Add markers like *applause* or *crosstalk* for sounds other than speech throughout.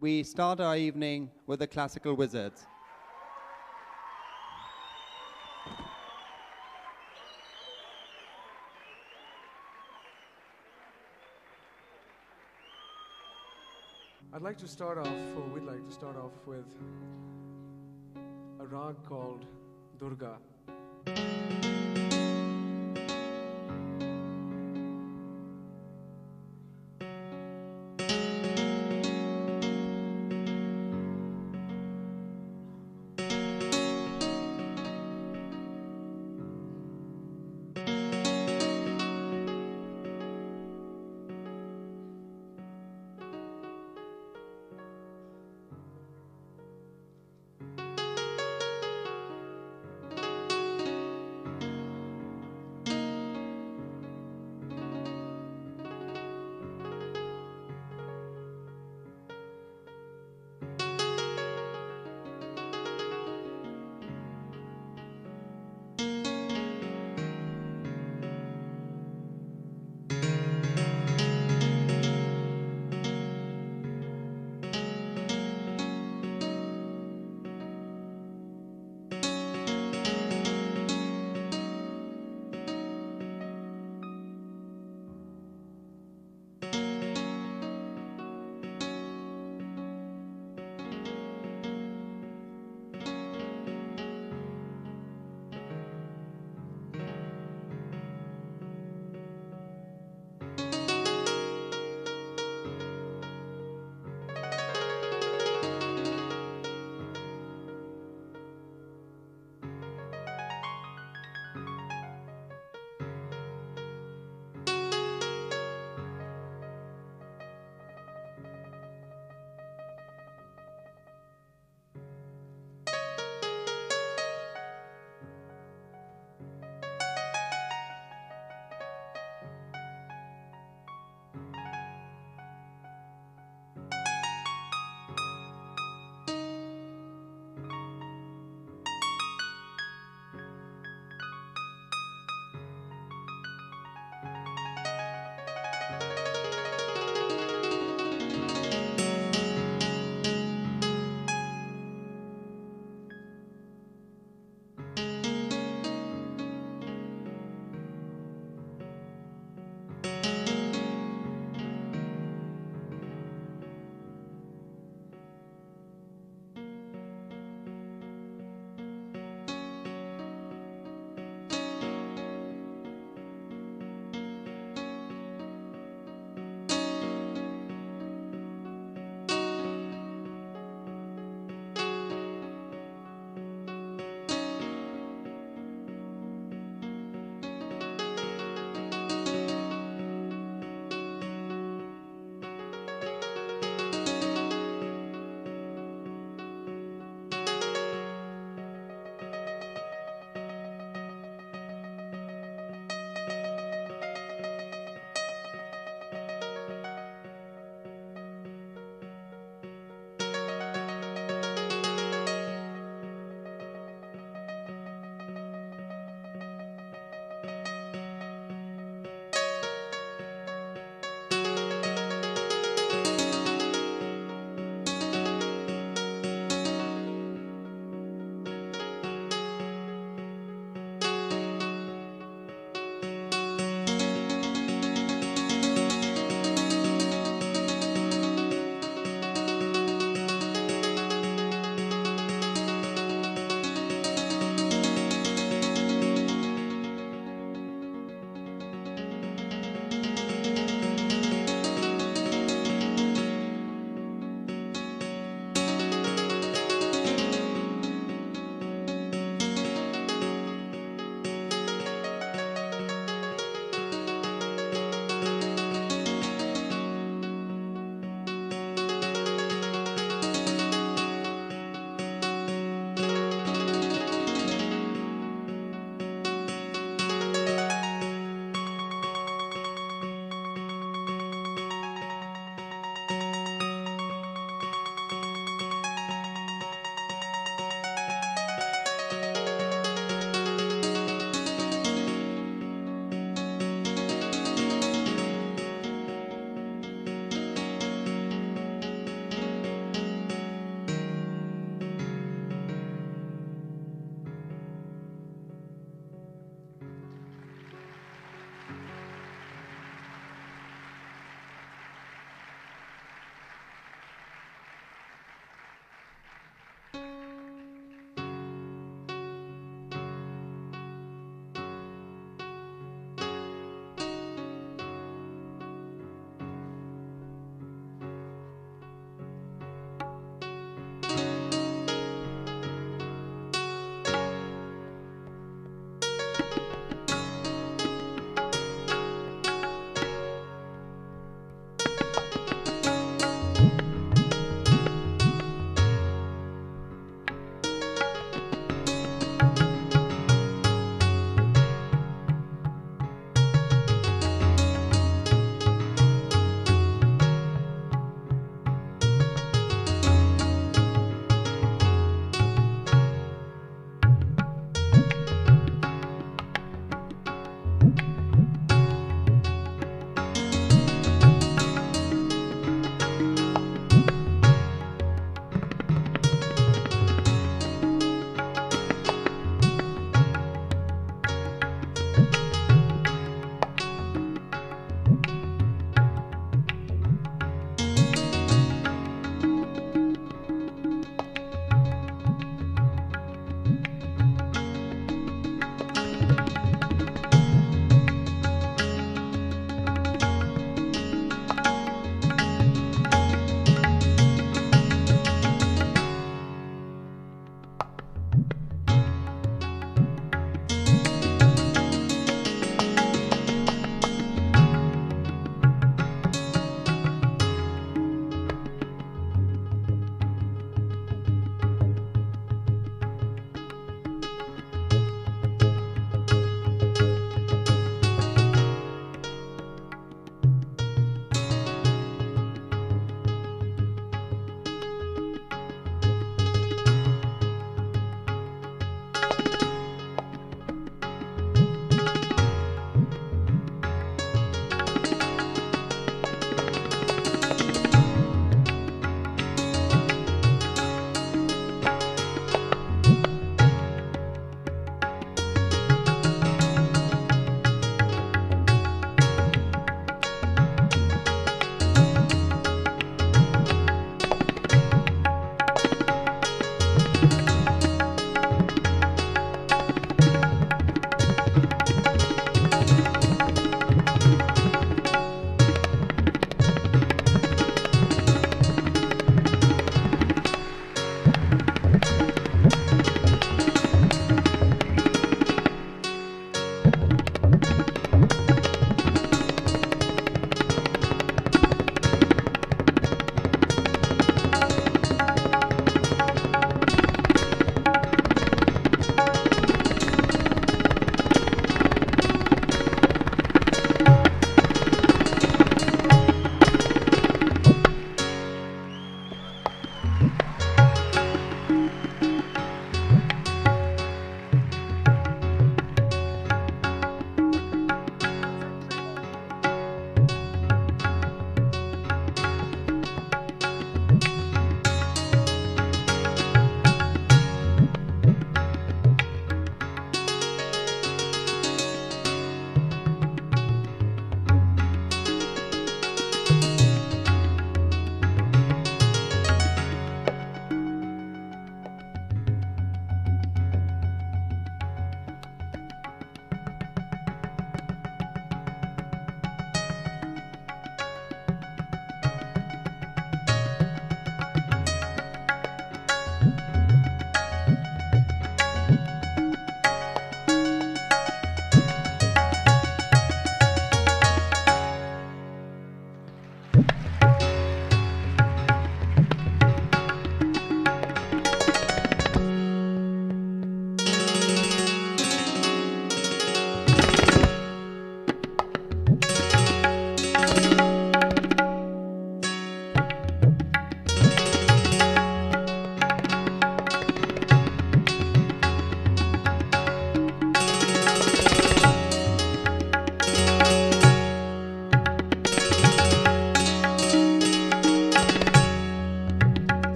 we start our evening with the classical wizards. I'd like to start off, or we'd like to start off with a rag called Durga.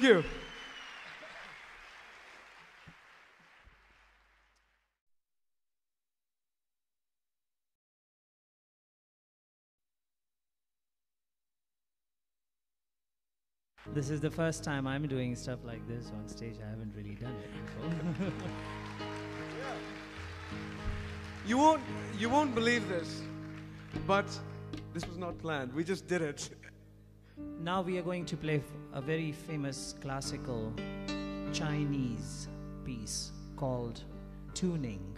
Thank you. This is the first time I'm doing stuff like this on stage. I haven't really done it before. *laughs* You won't, you won't believe this, but this was not planned. We just did it. Now we are going to play a very famous classical Chinese piece called Tuning.